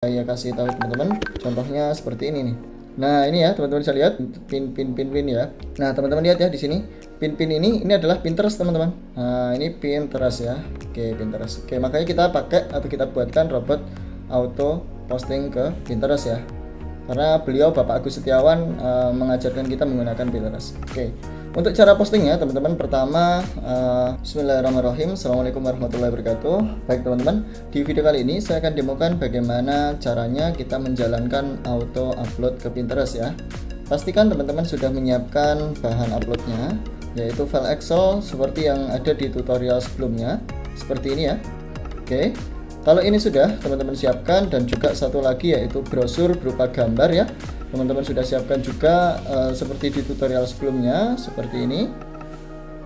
saya kasih tahu teman-teman contohnya seperti ini nih. Nah ini ya teman-teman bisa lihat pin pin pin pin ya. Nah teman-teman lihat ya di sini pin pin ini ini adalah Pinterest teman-teman. Nah ini Pinterest ya. Oke Pinterest. Oke makanya kita pakai atau kita buatkan robot auto posting ke Pinterest ya. Karena beliau Bapak Agus Setiawan uh, mengajarkan kita menggunakan Pinterest. Oke untuk cara postingnya teman-teman pertama uh, Bismillahirrahmanirrahim. Assalamualaikum warahmatullahi wabarakatuh. Baik teman-teman di video kali ini saya akan demokan bagaimana caranya kita menjalankan auto upload ke Pinterest ya. Pastikan teman-teman sudah menyiapkan bahan uploadnya yaitu file Excel seperti yang ada di tutorial sebelumnya. Seperti ini ya. Oke kalau ini sudah teman-teman siapkan dan juga satu lagi yaitu brosur berupa gambar ya teman-teman sudah siapkan juga uh, seperti di tutorial sebelumnya seperti ini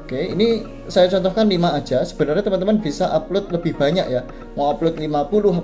Oke, ini saya contohkan 5 aja. Sebenarnya teman-teman bisa upload lebih banyak ya. Mau upload 50,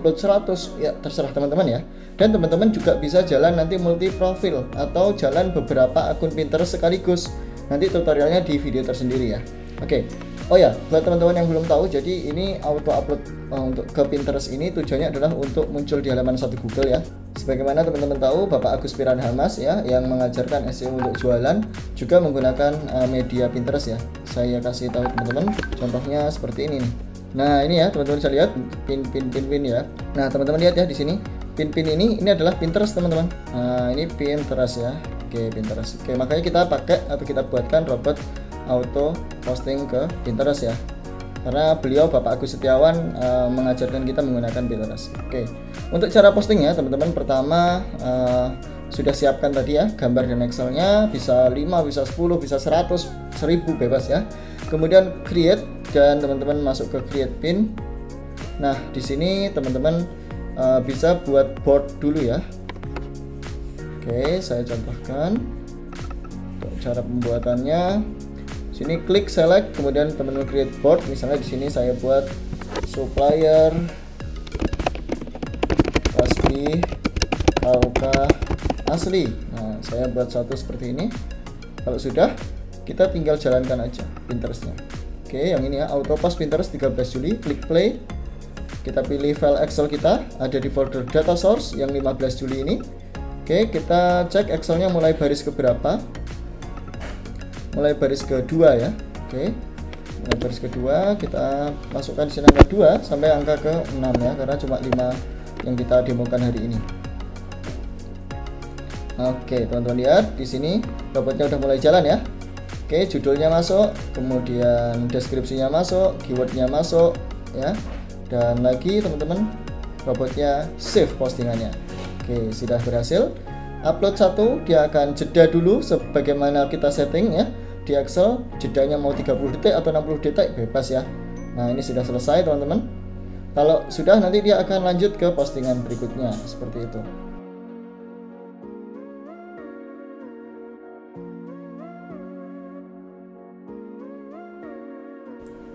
upload 100, ya terserah teman-teman ya. Dan teman-teman juga bisa jalan nanti multi profil atau jalan beberapa akun Pinterest sekaligus. Nanti tutorialnya di video tersendiri ya. Oke. Oh ya, buat teman-teman yang belum tahu, jadi ini auto upload uh, untuk ke Pinterest ini tujuannya adalah untuk muncul di halaman satu Google ya. Sebagaimana teman-teman tahu, Bapak Agus Piran Hamas ya yang mengajarkan SEO untuk jualan juga menggunakan uh, media Pinterest ya. Saya kasih tahu teman-teman, contohnya seperti ini nih. Nah ini ya teman-teman bisa lihat pin pin pin pin ya. Nah teman-teman lihat ya di sini pin pin ini ini adalah Pinterest teman-teman. Nah ini Pinterest ya. Oke Pinterest. Oke makanya kita pakai atau kita buatkan robot auto posting ke Pinterest ya karena beliau Bapak Agus Setiawan uh, mengajarkan kita menggunakan Pinterest. Oke, untuk cara postingnya teman-teman pertama uh, sudah siapkan tadi ya gambar dan Excelnya bisa 5, bisa 10, bisa 100, 1000 bebas ya. Kemudian create dan teman-teman masuk ke create pin. Nah di sini teman-teman uh, bisa buat board dulu ya. Oke, saya contohkan cara pembuatannya sini klik select kemudian teman-teman create board. Misalnya di sini saya buat supplier Raspi KUK asli. Nah saya buat satu seperti ini. Kalau sudah kita tinggal jalankan aja Pinterestnya. Oke yang ini ya auto pass Pinterest 13 Juli. Klik play. Kita pilih file Excel kita ada di folder data source yang 15 Juli ini. Oke kita cek Excelnya mulai baris ke berapa mulai baris kedua ya. Oke. Mulai baris kedua kita masukkan di sini angka 2 sampai angka ke 6 ya karena cuma 5 yang kita demokan hari ini. Oke teman-teman lihat di sini robotnya udah mulai jalan ya. Oke judulnya masuk kemudian deskripsinya masuk keywordnya masuk ya. Dan lagi teman-teman robotnya save postingannya. Oke sudah berhasil. Upload satu dia akan jeda dulu sebagaimana kita setting ya di Excel jedanya mau 30 detik atau 60 detik bebas ya nah ini sudah selesai teman-teman kalau sudah nanti dia akan lanjut ke postingan berikutnya seperti itu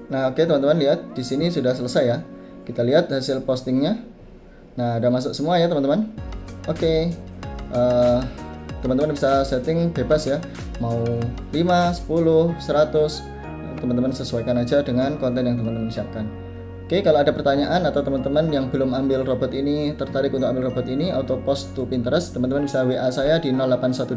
Nah, oke teman-teman lihat di sini sudah selesai ya. Kita lihat hasil postingnya. Nah, udah masuk semua ya teman-teman. Oke, uh, teman-teman bisa setting bebas ya mau 5 10 100 teman-teman sesuaikan aja dengan konten yang teman-teman siapkan Oke, kalau ada pertanyaan atau teman-teman yang belum ambil robot ini, tertarik untuk ambil robot ini, auto post to Pinterest, teman-teman bisa WA saya di 0812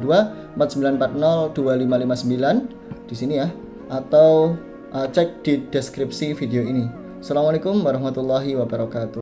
4940 2559 di sini ya, atau uh, cek di deskripsi video ini. Assalamualaikum warahmatullahi wabarakatuh.